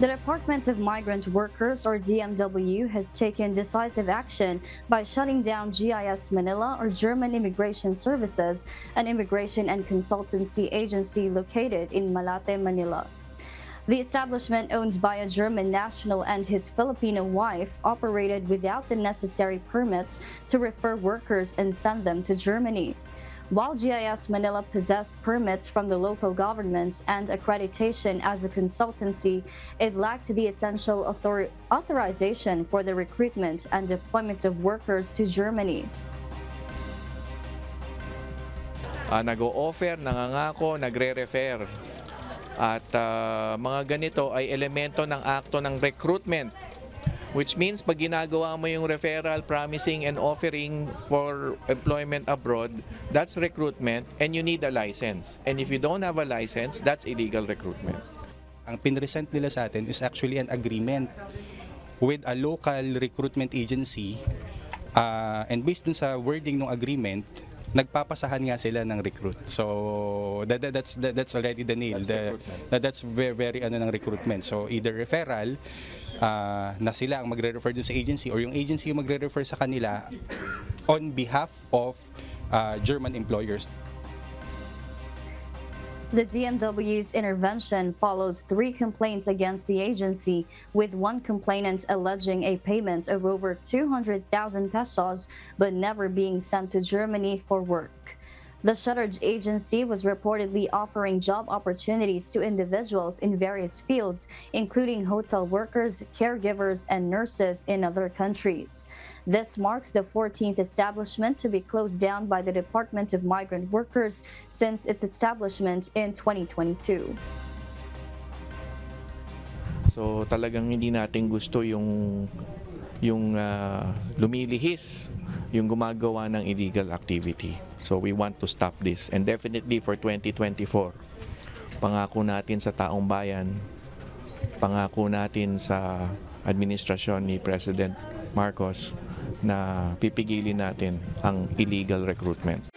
The Department of Migrant Workers, or DMW, has taken decisive action by shutting down GIS Manila, or German Immigration Services, an immigration and consultancy agency located in Malate, Manila. The establishment, owned by a German national and his Filipino wife, operated without the necessary permits to refer workers and send them to Germany. While GIS Manila possessed permits from the local government and accreditation as a consultancy, it lacked the essential author- authorization for the recruitment and deployment of workers to Germany. Ah, nag-o-offer, nangangako, nagre-refer. At ah, mga ganito ay elemento ng akto ng recruitment. Which means pag ginagawa mo yung referral, promising, and offering for employment abroad, that's recruitment and you need a license. And if you don't have a license, that's illegal recruitment. Ang pinresent nila sa atin is actually an agreement with a local recruitment agency uh, and based dun sa wording ng agreement, nagpapasahan nga sila ng recruit. So that, that- that's that, that's already the nail. That's The, that, that's very very ano ng recruitment. So either referral uh, na sila ang magre-refer dun sa agency or yung agency yung magre-refer sa kanila on behalf of uh, German employers. The DMW's intervention follows three complaints against the agency, with one complainant alleging a payment of over 200,000 pesos but never being sent to Germany for work. The shuttered agency was reportedly offering job opportunities to individuals in various fields, including hotel workers, caregivers, and nurses in other countries. This marks the 14th establishment to be closed down by the Department of Migrant Workers since its establishment in 2022. So talagang hindi natin gusto yung yung ah, lumilihis, yung gumagawa ng illegal activity. So we want to stop this and definitely for 2024 pangako natin sa taong bayan, pangako natin sa administrasyon ni President Marcos na pipigilin natin ang illegal recruitment.